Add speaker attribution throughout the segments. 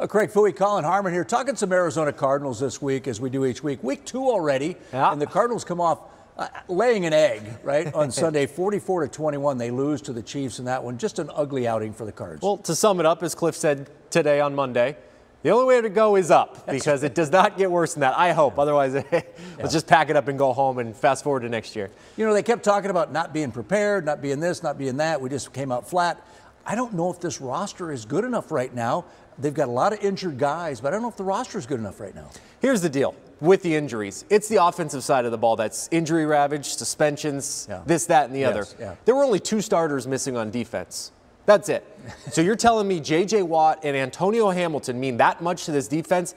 Speaker 1: Uh, Craig Fouhy, Colin Harmon here, talking some Arizona Cardinals this week, as we do each week. Week two already,
Speaker 2: Yeah.
Speaker 1: and the Cardinals come off uh, laying an egg, right, on Sunday, 44 to 21. They lose to the Chiefs in that one. Just an ugly outing for the Cards.
Speaker 2: Well, to sum it up, as Cliff said today on Monday, the only way to go is up because it does not get worse than that. I hope. Otherwise, let's just pack it up and go home and fast forward to next year.
Speaker 1: You know, they kept talking about not being prepared, not being this, not being that. We just came out flat. I don't know if this roster is good enough right now. They've got a lot of injured guys, but I don't know if the roster is good enough right now.
Speaker 2: Here's the deal with the injuries it's the offensive side of the ball that's injury ravaged, suspensions,
Speaker 1: Yeah.
Speaker 2: this, that, and the
Speaker 1: Yes,
Speaker 2: other.
Speaker 1: yeah.
Speaker 2: There were only two starters missing on defense. That's it. so you're telling me J.J. Watt and Antonio Hamilton mean that much to this defense?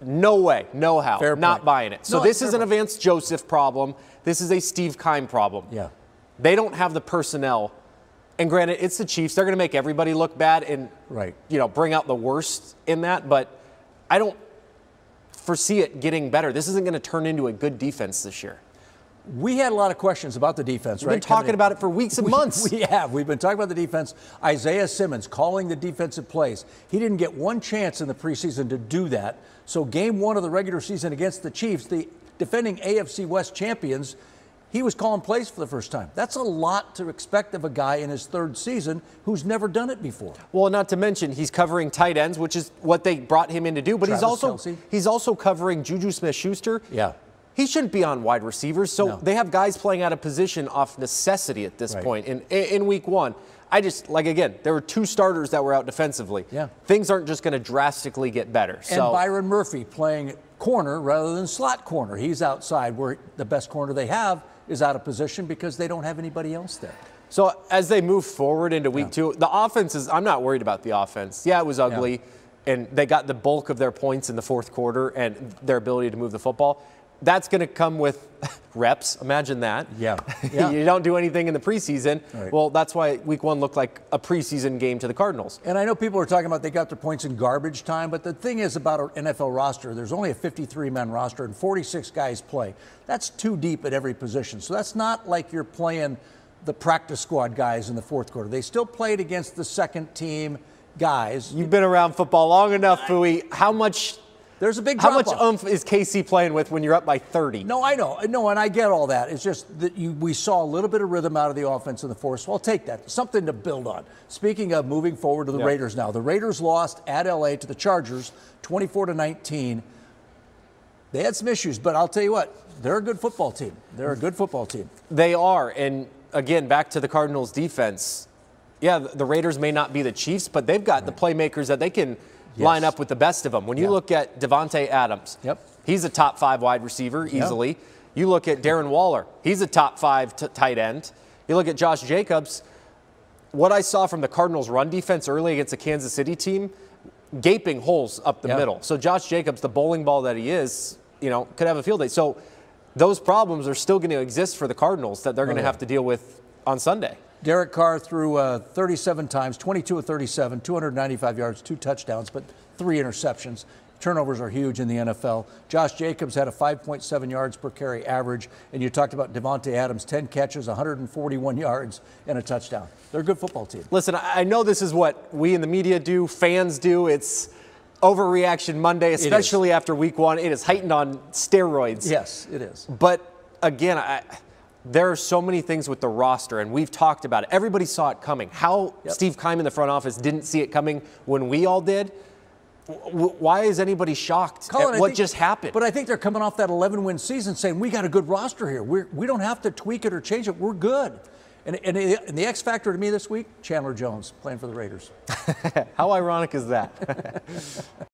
Speaker 2: No way, no how.
Speaker 1: Fair
Speaker 2: Not
Speaker 1: point.
Speaker 2: buying it. So
Speaker 1: No,
Speaker 2: this is an. Vance Joseph problem. This is a Steve Keim problem.
Speaker 1: Yeah.
Speaker 2: They don't have the personnel. And granted, it's the Chiefs. They're going to make everybody look bad and
Speaker 1: Right.
Speaker 2: you know bring out the worst in that. But I don't foresee it getting better. This isn't going to turn into a good defense this year.
Speaker 1: We had a lot of questions about the defense,
Speaker 2: We've
Speaker 1: right?
Speaker 2: been talking about it for weeks and
Speaker 1: We-
Speaker 2: months.
Speaker 1: We have. We've been talking about the defense. Isaiah Simmons calling the defensive plays. He didn't get one chance in the preseason to do that. So, game one of the regular season against the Chiefs, the defending AFC West champions, he was calling plays for the first time. That's a lot to expect of a guy in his third season who's never done it before.
Speaker 2: Well, not to mention he's covering tight ends, which is what they brought him in to do. But he's also
Speaker 1: Kelce.
Speaker 2: he's also covering Juju Smith-Schuster.
Speaker 1: Yeah.
Speaker 2: He shouldn't be on wide receivers. So
Speaker 1: No.
Speaker 2: they have guys playing out of position off necessity at this
Speaker 1: Right.
Speaker 2: point in in week one. I just like again, there were two starters that were out defensively.
Speaker 1: Yeah.
Speaker 2: Things aren't just going to drastically get better.
Speaker 1: And
Speaker 2: so
Speaker 1: Byron Murphy playing corner rather than slot corner. He's outside where the best corner they have is out of position because they don't have anybody else there.
Speaker 2: So as they move forward into week two, the offense is. I'm not worried about the offense. Yeah, it was ugly, and they got the bulk of their points in the fourth quarter and their ability to move the football. That's going to come with reps. Imagine that.
Speaker 1: Yeah. Yeah.
Speaker 2: you don't do anything in the preseason.
Speaker 1: Right.
Speaker 2: Well, that's why week one looked like a preseason game to the Cardinals.
Speaker 1: And I know people are talking about they got their points in garbage time, but the thing is about an NFL roster, there's only a 53 man roster and 46 guys play. That's too deep at every position. So that's not like you're playing the practice squad guys in the fourth quarter. They still played against the second team guys.
Speaker 2: You've been around football long enough, Fouhy. How much?
Speaker 1: There's a big
Speaker 2: How much
Speaker 1: drop-off.
Speaker 2: oomph is KC playing with when you're up by 30?
Speaker 1: No, I know. No, and I get all that. It's just that you, we saw a little bit of rhythm out of the offense in the fourth. So I'll take that. Something to build on. Speaking of moving forward to the
Speaker 2: Yeah.
Speaker 1: Raiders now, the Raiders lost at LA to the Chargers 24 to 19. They had some issues, but I'll tell you what, they're a good football team. They're a good football team.
Speaker 2: They are. And again, back to the Cardinals defense. Yeah, the Raiders may not be the Chiefs, but they've got the playmakers that they can line up with the best of them. When you
Speaker 1: Yeah.
Speaker 2: look at Davante Adams,
Speaker 1: Yep.
Speaker 2: he's a top five wide receiver easily. You look at Darren Waller, he's a top five t- tight end. You look at Josh Jacobs, what I saw from the Cardinals' run defense early against the Kansas City team, gaping holes up the
Speaker 1: Yeah.
Speaker 2: middle. So Josh Jacobs, the bowling ball that he is, you know, could have a field day. So those problems are still going to exist for the Cardinals that they're going to
Speaker 1: Oh, yeah.
Speaker 2: have to deal with on Sunday.
Speaker 1: Derek Carr threw uh, 37 times, 22 of 37, 295 yards, two touchdowns, but three interceptions. Turnovers are huge in the NFL. Josh Jacobs had a 5.7 yards per carry average, and you talked about Davante Adams, 10 catches, 141 yards, and a touchdown. They're a good football team.
Speaker 2: Listen, I I know this is what we in the media do, fans do. It's overreaction Monday, especially after week one. It is heightened on steroids.
Speaker 1: Yes, it is.
Speaker 2: But again, I, there are so many things with the roster, and we've talked about it. Everybody saw it coming. How
Speaker 1: Yep.
Speaker 2: Steve Keim in the front office didn't see it coming when we all did. Why is anybody shocked
Speaker 1: Colin,
Speaker 2: at what
Speaker 1: think-
Speaker 2: just happened?
Speaker 1: But I think they're coming off that 11 win season saying, we got a good roster here. We're, we don't have to tweak it or change it. We're good. And, and, and the X factor to me this week, Chandler Jones playing for the Raiders.
Speaker 2: How ironic is that?